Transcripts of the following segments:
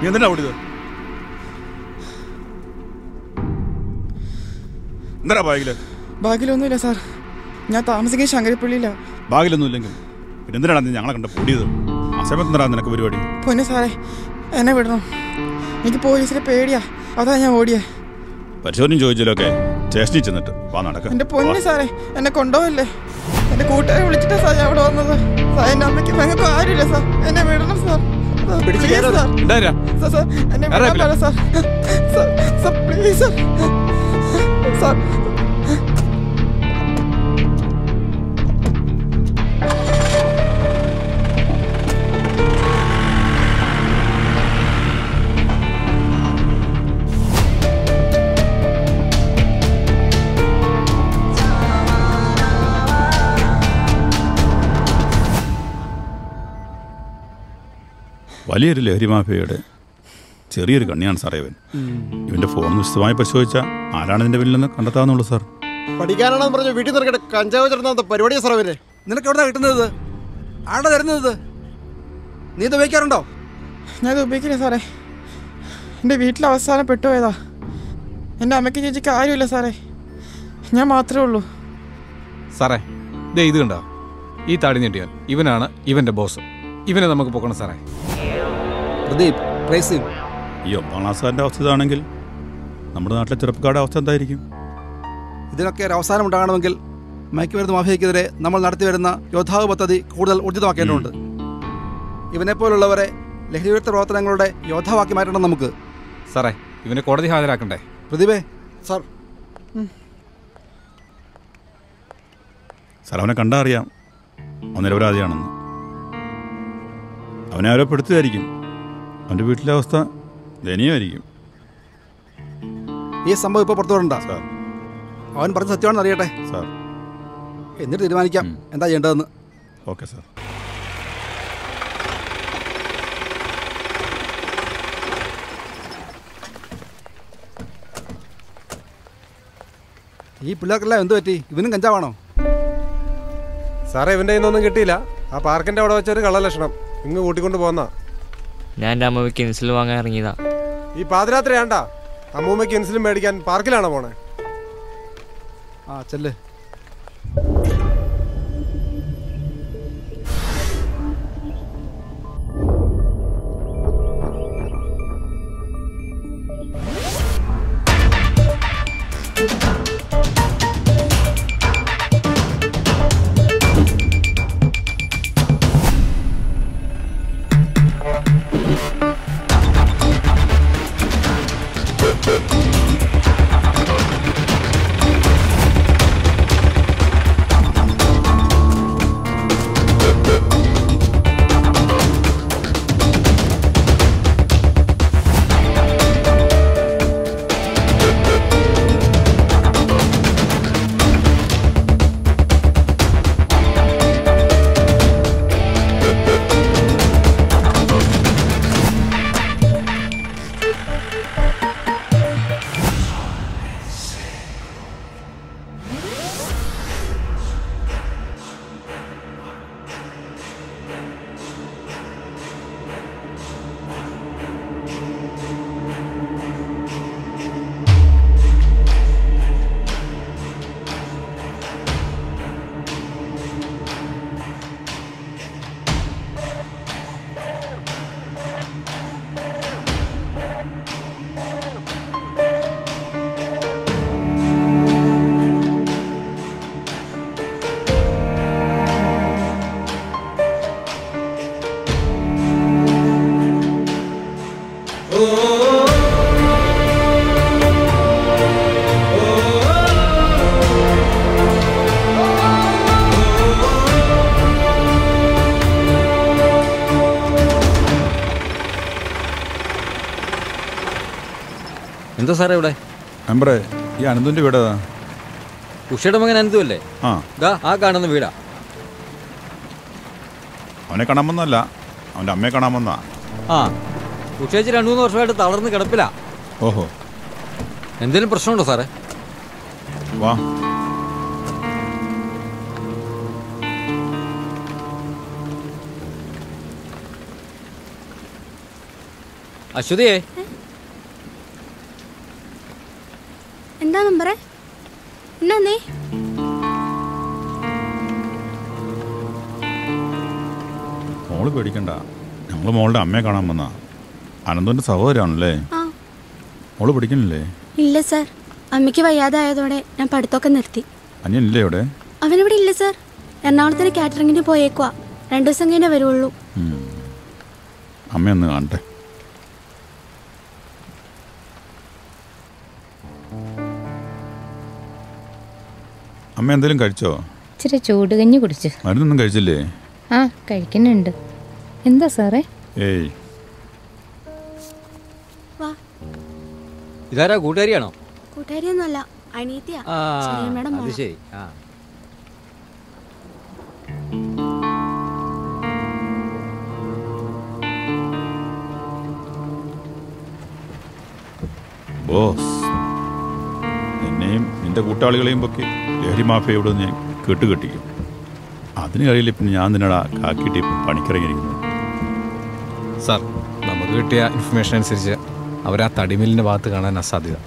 നീ എന്തിനാ ഓടിയത് എന്താ ബാഗിൽ? ബാഗിലൊന്നുമില്ല സാർ. ഞാൻ താമസിക്കുന്ന ശങ്കരപ്പള്ളിയിലാ. ബാഗിലൊന്നും ഇല്ലെങ്കിൽ പിന്നെ എന്തിനാണ് നീ ഞങ്ങളെ കണ്ട പൊടിയത്? ആ സമയത്ത് എന്താ നിനക്ക് പരിപാടി. പൊന്നെ സാറേ എന്നെ വിടണം. എനിക്ക് പോലീസിനെ പേടിയാ. അതാ ഞാൻ ഓടിയേ. പരിശോധന ഒക്കെ. സ്റ്റേഷനിൽ ചെന്നിട്ട് വാ നടക്ക. എന്റെ പൊന്നു സാറേ എന്നെ കൊണ്ടോവല്ലേ എന്റെ കൂട്ടുകാരെ വിളിച്ചിട്ടാ സാർ ഞാൻ അവിടെ വന്നത്. സാർ എന്റെ അമ്മയ്ക്ക് ഞങ്ങൾക്ക് ആരുമില്ല സാർ. എന്നെ വിടണം സാർ, പിടിച്ച് please. സാർ. ഉണ്ടായിരാ എന്നെ വിടാൻ പറ sir sir sir please sir sir വലിയൊരു ലഹരി മാഫിയയുടെ ചെറിയൊരു കണ്ണിയാണ് സാറേ ഇവൻ. ഇവന്റെ ഫോൺ വിശദമായി പരിശോധിച്ച ആരാണ് ഇതിന്റെ പിന്നിലെന്ന് കണ്ടെത്താവുന്നുള്ളൂ സാർ. പഠിക്കാനാണെന്ന് പറഞ്ഞു വീട്ടിൽ നിന്ന് ഇറങ്ങിയിട്ട് കഞ്ചാവ് ചേർന്ന പരിപാടിയാ സാറേ അവർ നിനക്ക് എവിടെ കിട്ടുന്നത് ആടെ തരുന്നത് നീ ഇത് ഉപയോഗിക്കാറുണ്ടോ? ഞാൻ ഇത് ഉപയോഗിക്കില്ല സാറേ. എന്റെ വീട്ടിൽ അവസാനം പെട്ടുപോയതാ. എന്റെ അമ്മയ്ക്ക് ചേച്ചിക്ക് ആരുമില്ല സാറേ. ഞാൻ മാത്രമേ ഉള്ളൂ. സാറേ ദേ ഇത് കണ്ടോ? ഈ താടി നീട്ടിയാൽ ഇവനാണ് ഇവന്റെ ബോസ്. ഇവനെ നമുക്ക് പൊക്കണം സാറേ. പ്രദീപ് ട്രേസിം ഈ ഒമ്പതാം ക്ലാസ്സുകാരന്റെ അവസ്ഥ ഇതാണെങ്കിൽ നമ്മുടെ നാട്ടിലെ ചെറുപ്പക്കാരുടെ അവസ്ഥ എന്തായിരിക്കും? ഇതിനൊക്കെ ഒരു അവസാനം ഉണ്ടാകണമെങ്കിൽ മയക്കുമരുന്ന് മാഫിയക്കെതിരെ നമ്മൾ നടത്തിവരുന്ന യോദ്ധാവ് പദ്ധതി കൂടുതൽ ഊർജിതമാക്കേണ്ടതുണ്ട്. ഇവനെപ്പോലുള്ളവരെ ലഹരിവിരുദ്ധ പ്രവർത്തനങ്ങളുടെ യോദ്ധാവാക്കി മാറ്റണം നമുക്ക്. സാറേ ഇവനെ കോടതി ഹാജരാക്കണ്ടേ? പ്രദീപേ സാർ. സാർ അവനെ കണ്ടാ അറിയാം അവൻ നിരപരാധിയാണെന്ന്. അവനെ അവരെ പെടുത്തുകയായിരിക്കും. അവന്റെ വീട്ടിലെ അവസ്ഥ ദയനീയമായിരിക്കും. ഈ സംഭവം ഇപ്പോൾ പുറത്തു വരണ്ട. സാർ. അവൻ പറഞ്ഞ സത്യമാണെന്ന് അറിയട്ടെ. സാർ. എന്നിട്ട് തീരുമാനിക്കാം എന്താ ചെയ്യേണ്ടതെന്ന്. Okay sir. ഈ പിള്ളേർക്കെല്ലാം എന്ത് പറ്റി? ഇവനും കഞ്ചാവാണോ? സാറേ ഇവന്റെ കയ്യിൽ നിന്നൊന്നും കിട്ടിയില്ല. ആ പാർക്കിന്റെ അവിടെ വെച്ചൊരു കള്ളലക്ഷണം. ഇങ്ങ് കൂട്ടിക്കൊണ്ട് പോന്നാ. ഞാൻ എന്റെ അമ്മൂമ്മയ്ക്ക് ഇൻസുലിൻ വാങ്ങാൻ ഇറങ്ങിയതാ. ഈ പാതിരാത്രി വേണ്ട അമ്മൂമ്മയ്ക്ക് ഇൻസുലിൻ മേടിക്കാൻ പാർക്കിലാണോ പോണേ? ആ ചെല്ല്. എന്താ സാറേ ഇവിടെ? മെമ്പറെ ഈ അനന്തുവിന്റെ വീടാ ഉഷയുടെ മകൻ അനന്തു അല്ലേ ആ. ദാ ആ കാണുന്ന വീടാ. അവനെ കാണാമെന്നല്ല അവന്റെ അമ്മയെ കാണാമെന്നാ ആ. ഉഷേച്ചി രണ്ടു മൂന്ന് വർഷമായിട്ട് തളർന്ന് കിടപ്പില്ല ഓഹോ. എന്തെങ്കിലും പ്രശ്നമുണ്ടോ സാറേ? വാ. അശ്വതിയെ ഞങ്ങൾ മോളുടെ അമ്മയെ കാണാൻ വന്നാ. അനന്തുവിന്റെ സഹോദരാണല്ലേ ആ. മോൾ പഠിക്കണില്ലേ ഇല്ല സർ. അമ്മയ്ക്ക് വയ്യാതെ ആയതോടെ ഞാൻ പഠിത്തമൊക്കെ നിർത്തി. അനിയനില്ലേ ഇവിടെ അവനിവിടെ ഇല്ല സർ. എറണാകുളത്തിന് കാറ്ററിങ്ങിന് പോയേക്കുവാ. രണ്ടു ദിവസം കഴിഞ്ഞേ വരുള്ളൂ. അമ്മയൊന്ന് കാണട്ടെ. അമ്മ എന്തെങ്കിലും കഴിച്ചോ? ഇച്ചിരി ചൂട് കഞ്ഞി കുടിച്ചു. മരുന്നൊന്നും കഴിച്ചില്ലേ? ആ കഴിക്കുന്നുണ്ട്. എന്താ സാറേ? ഏയ്. വാ. ഇതാരാ കൂട്ടുകാരിയാണോ? കൂട്ടുകാരിയൊന്നുമല്ല അനീത്തിയാ ആ, അത് ശരി. ആ. ബോസ് എന്നെയും നിന്റെ കൂട്ടാളികളെയും ഒക്കെ ലഹരി മാഫിയോട് ഞാൻ കെട്ടുകെട്ടിക്കും. അതിന് കഴിയില്ല പിന്നെ ഞാൻ നിന്നടാ കാക്കിയിട്ട് പണിക്കിറങ്ങിയിരിക്കുന്നു സാർ നമുക്ക് കിട്ടിയ ഇൻഫർമേഷൻ അനുസരിച്ച് അവർ ആ തടിമില്ലിന്റെ ഭാഗത്ത് കാണാൻ അസാധ്യത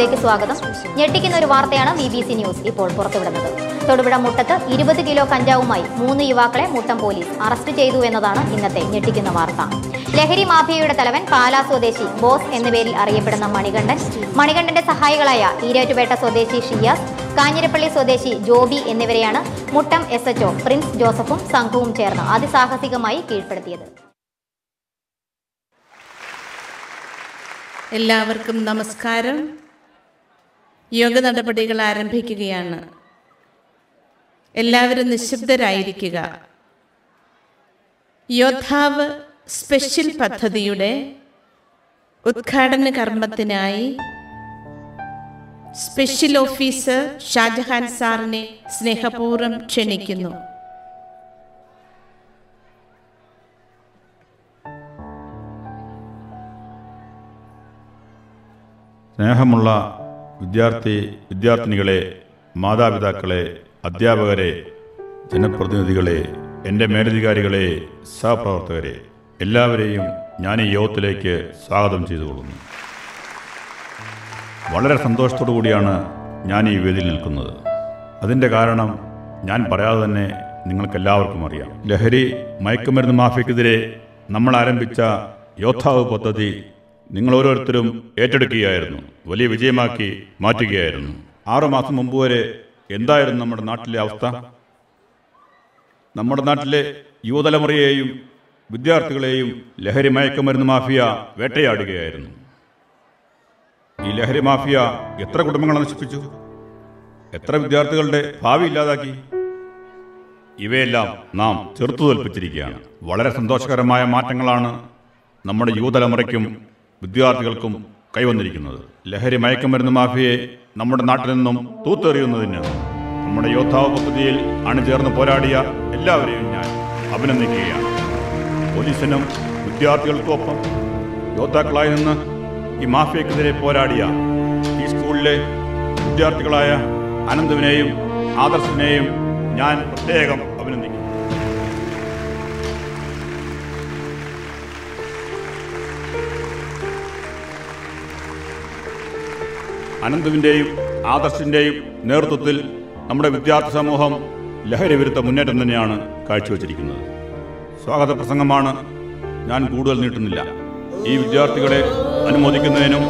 ന്യൂസിലേക്ക് സ്വാഗതം. ഞെട്ടിക്കുന്ന ഒരു വാർത്തയാണ് ബി ബി സി ന്യൂസ് ഇപ്പോൾ പുറത്തുവിടുന്നത്. തൊടുപുഴ മുട്ടത്ത് ഇരുപത് കിലോ കഞ്ചാവുമായി മൂന്ന് യുവാക്കളെ മുട്ടം പോലീസ് അറസ്റ്റ് ചെയ്തു എന്നതാണ് ഇന്നത്തെ ഞെട്ടിക്കുന്ന വാർത്ത. ലഹരി മാഫിയയുടെ തലവൻ പാലാ സ്വദേശി ബോസ് എന്ന പേരിൽ അറിയപ്പെടുന്ന മണികണ്ഠൻ മണികണ്ഠന്റെ സഹായികളായ ഈരാറ്റുപേട്ട സ്വദേശി ഷിയാസ് കാഞ്ഞിരപ്പള്ളി സ്വദേശി ജോബി എന്നിവരെയാണ് മുട്ടം എസ് എച്ച്ഒ പ്രിൻസ് ജോസഫും സംഘവും ചേർന്ന് അതിസാഹസികമായി കീഴ്പ്പെടുത്തിയത്. എല്ലാവർക്കും നമസ്കാരം. യോഗ നടപടികൾ ആരംഭിക്കുകയാണ്. എല്ലാവരും നിശബ്ദരായിരിക്കുക. യോദ്ധാവ് സ്പെഷ്യൽ പദ്ധതിയുടെ ഉദ്ഘാടന കർമ്മത്തിനായി സ്പെഷ്യൽ ഓഫീസർ ഷാജഹാൻ സാറിനെ സ്നേഹപൂർവം ക്ഷണിക്കുന്നു. സ്നേഹമുള്ള വിദ്യാർത്ഥി വിദ്യാർത്ഥിനികളെ മാതാപിതാക്കളെ അധ്യാപകരെ ജനപ്രതിനിധികളെ എന്റെ മേലധികാരികളെ സഹപ്രവർത്തകരെ എല്ലാവരെയും ഞാൻ ഈ യോഗത്തിലേക്ക് സ്വാഗതം ചെയ്തുകൊള്ളുന്നു. വളരെ സന്തോഷത്തോടു കൂടിയാണ് ഞാൻ ഈ വേദിയിൽ നിൽക്കുന്നത്. അതിന്റെ കാരണം ഞാൻ പറയാതെ തന്നെ നിങ്ങൾക്കെല്ലാവർക്കും അറിയാം. ലഹരി മയക്കുമരുന്ന് മാഫിയക്കെതിരെ നമ്മൾ ആരംഭിച്ച യോദ്ധാവ് പദ്ധതി നിങ്ങൾ ഓരോരുത്തരും ഏറ്റെടുക്കുകയായിരുന്നു. വലിയ വിജയമാക്കി മാറ്റുകയായിരുന്നു. ആറുമാസം മുമ്പ് വരെ എന്തായിരുന്നു നമ്മുടെ നാട്ടിലെ അവസ്ഥ? നമ്മുടെ നാട്ടിലെ യുവതലമുറയെയും വിദ്യാർത്ഥികളെയും ലഹരി മയക്കുമരുന്ന് മാഫിയ വേട്ടയാടുകയായിരുന്നു. ഈ ലഹരി മാഫിയ എത്ര കുടുംബങ്ങളെ നശിപ്പിച്ചു? എത്ര വിദ്യാർത്ഥികളുടെ ഭാവി ഇല്ലാതാക്കി? ഇവയെല്ലാം നാം ചെറുത്തു തോൽപ്പിച്ചിരിക്കുകയാണ്. വളരെ സന്തോഷകരമായ മാറ്റങ്ങളാണ് നമ്മുടെ യുവതലമുറയ്ക്കും വിദ്യാർത്ഥികൾക്കും കൈവന്നിരിക്കുന്നത്. ലഹരി മയക്കുമരുന്ന് മാഫിയെ നമ്മുടെ നാട്ടിൽ നിന്നും തൂത്തെറിയുന്നതിന് നമ്മുടെ യോദ്ധാവ് പദ്ധതിയിൽ അണിചേർന്ന് പോരാടിയ എല്ലാവരെയും ഞാൻ അഭിനന്ദിക്കുകയാണ്. പോലീസിനും വിദ്യാർത്ഥികൾക്കൊപ്പം യോദ്ധാക്കളായി നിന്ന് ഈ മാഫിയക്കെതിരെ പോരാടിയ ഈ സ്കൂളിലെ വിദ്യാർത്ഥികളായ അനന്തുവിനെയും ആദർശിനെയും ഞാൻ പ്രത്യേകം അനന്തുവിന്റെയും ആദർശിന്റെയും നേതൃത്വത്തിൽ നമ്മുടെ വിദ്യാർത്ഥി സമൂഹം ലഹരി വിരുദ്ധ മുന്നേറ്റം തന്നെയാണ് കാഴ്ചവെച്ചിരിക്കുന്നത്. സ്വാഗത പ്രസംഗമാണ് ഞാൻ കൂടുതൽ നീട്ടുന്നില്ല. ഈ വിദ്യാർത്ഥികളെ അനുമോദിക്കുന്നതിനും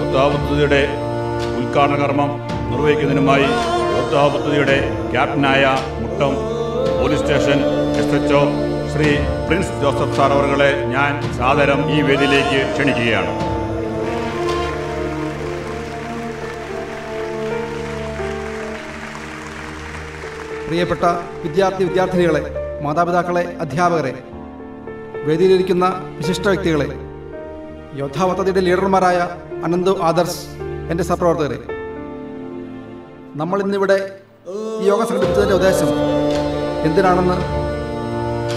യോദ്ധാപദ്ധതിയുടെ ഉദ്ഘാടന കർമ്മം നിർവഹിക്കുന്നതിനുമായി യോദ്ധാപദ്ധതിയുടെ ക്യാപ്റ്റനായ Muttom police station S H O Shri Prince Joseph sir അവറുകളെ ഞാൻ സാദരം ഈ വേദിയിലേക്ക് ക്ഷണിക്കുകയാണ്. പ്രിയപ്പെട്ട വിദ്യാർത്ഥി വിദ്യാർത്ഥിനികളെ മാതാപിതാക്കളെ അധ്യാപകരെ വേദിയിലിരിക്കുന്ന വിശിഷ്ട വ്യക്തികളെ യോദ്ധാ ലീഡർമാരായ അനന്തു ആദർശ് എന്റെ സഹപ്രവർത്തകരെ. നമ്മൾ ഇന്നിവിടെ ഈ യോഗം സംഘടിപ്പിച്ചതിന്റെ ഉദ്ദേശം എന്തിനാണെന്ന്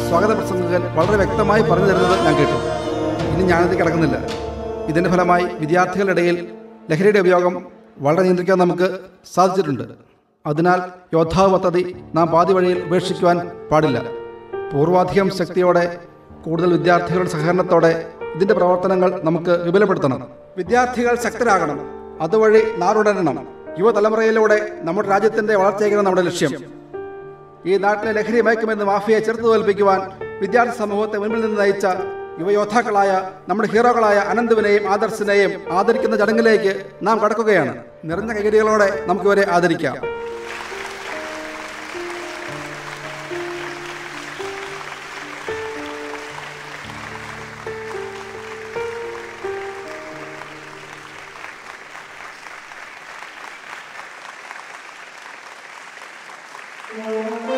സ്വാഗത പ്രസംഗകൻ വളരെ വ്യക്തമായി പറഞ്ഞു തരുന്നത് ഞാൻ കേട്ടു. ഇനി ഞാനത് കിടക്കുന്നില്ല. ഇതിന്റെ ഫലമായി വിദ്യാർത്ഥികളുടെ ഇടയിൽ ലഹരിയുടെ ഉപയോഗം വളരെ നിയന്ത്രിക്കാൻ നമുക്ക് സാധിച്ചിട്ടുണ്ട്. അതിനാൽ യോദ്ധാവ് പദ്ധതി നാം പാതി വഴിയിൽ ഉപേക്ഷിക്കുവാൻ പാടില്ല. പൂർവാധികം ശക്തിയോടെ കൂടുതൽ വിദ്യാർത്ഥികളുടെ സഹകരണത്തോടെ ഇതിന്റെ പ്രവർത്തനങ്ങൾ നമുക്ക് വിപുലപ്പെടുത്തണം. വിദ്യാർത്ഥികൾ ശക്തരാകണം. അതുവഴി നാടുടരണം യുവതലമുറയിലൂടെ നമ്മുടെ രാജ്യത്തിന്റെ വളർച്ചയായിരിക്കണം നമ്മുടെ ലക്ഷ്യം. ഈ നാട്ടിലെ ലഹരി മയക്കുമെന്ന് മാഫിയെ ചെറുത്തു തോൽപ്പിക്കുവാൻ വിദ്യാർത്ഥി സമൂഹത്തെ മുൻപിൽ നിന്ന് നയിച്ച യുവയോദ്ധാക്കളായ നമ്മുടെ ഹീറോകളായ അനന്തുവിനെയും ആദർശിനെയും ആദരിക്കുന്ന ചടങ്ങിലേക്ക് നാം കടക്കുകയാണ്. നിറഞ്ഞ കൈകടികളോടെ നമുക്കിവരെ ആദരിക്കാം. Música